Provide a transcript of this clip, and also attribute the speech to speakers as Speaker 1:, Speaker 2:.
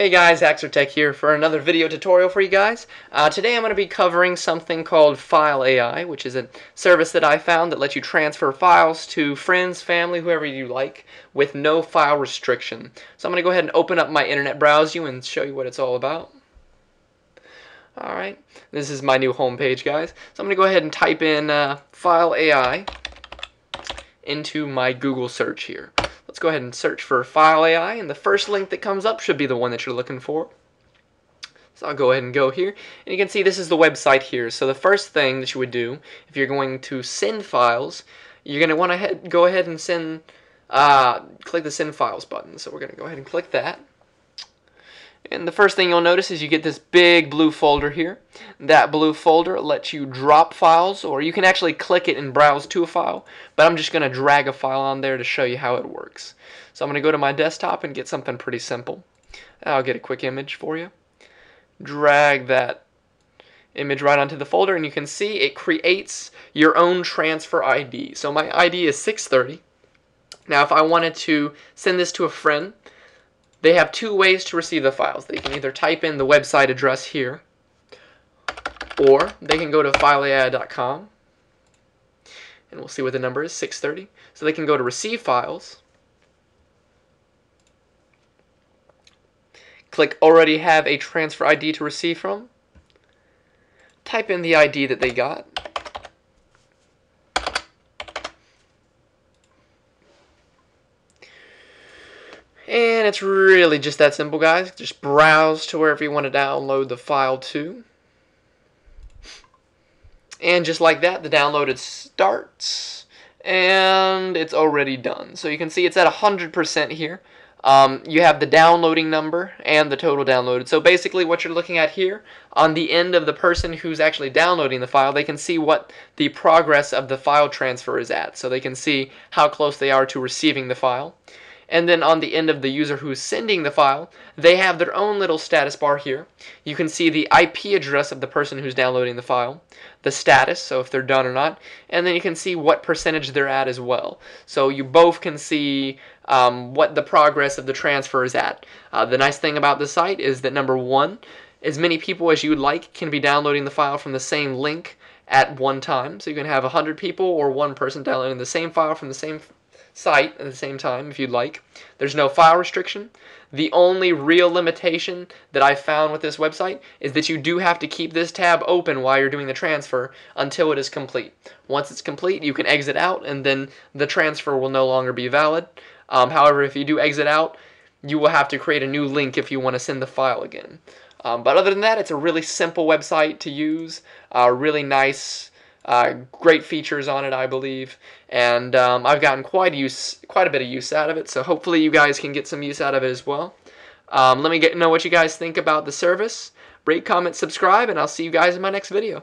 Speaker 1: Hey guys, HaxorTech here for another video tutorial for you guys. Uh, today I'm going to be covering something called File AI, which is a service that I found that lets you transfer files to friends, family, whoever you like, with no file restriction. So I'm going to go ahead and open up my internet browser and show you what it's all about. Alright, this is my new homepage guys. So I'm going to go ahead and type in uh, File AI into my Google search here. Go ahead and search for File AI, and the first link that comes up should be the one that you're looking for. So I'll go ahead and go here, and you can see this is the website here. So the first thing that you would do, if you're going to send files, you're going to want to go ahead and send, uh, click the Send Files button. So we're going to go ahead and click that. And the first thing you'll notice is you get this big blue folder here. That blue folder lets you drop files, or you can actually click it and browse to a file, but I'm just going to drag a file on there to show you how it works. So I'm going to go to my desktop and get something pretty simple. I'll get a quick image for you. Drag that image right onto the folder, and you can see it creates your own transfer ID. So my ID is 630. Now if I wanted to send this to a friend, they have two ways to receive the files. They can either type in the website address here, or they can go to fileai.com, and we'll see what the number is, 630. So they can go to receive files, click already have a transfer ID to receive from, type in the ID that they got, And it's really just that simple, guys. Just browse to wherever you want to download the file to. And just like that, the download starts. And it's already done. So you can see it's at 100% here. Um, you have the downloading number and the total downloaded. So basically what you're looking at here, on the end of the person who's actually downloading the file, they can see what the progress of the file transfer is at. So they can see how close they are to receiving the file and then on the end of the user who's sending the file, they have their own little status bar here. You can see the IP address of the person who's downloading the file, the status, so if they're done or not, and then you can see what percentage they're at as well. So you both can see um, what the progress of the transfer is at. Uh, the nice thing about the site is that number one, as many people as you would like can be downloading the file from the same link at one time. So you can have 100 people or one person downloading the same file from the same site at the same time if you'd like. There's no file restriction. The only real limitation that I found with this website is that you do have to keep this tab open while you're doing the transfer until it is complete. Once it's complete, you can exit out and then the transfer will no longer be valid. Um, however, if you do exit out, you will have to create a new link if you want to send the file again. Um, but other than that, it's a really simple website to use, uh, really nice uh, great features on it, I believe, and um, I've gotten quite a use, quite a bit of use out of it. So hopefully you guys can get some use out of it as well. Um, let me get know what you guys think about the service. Rate, comment, subscribe, and I'll see you guys in my next video.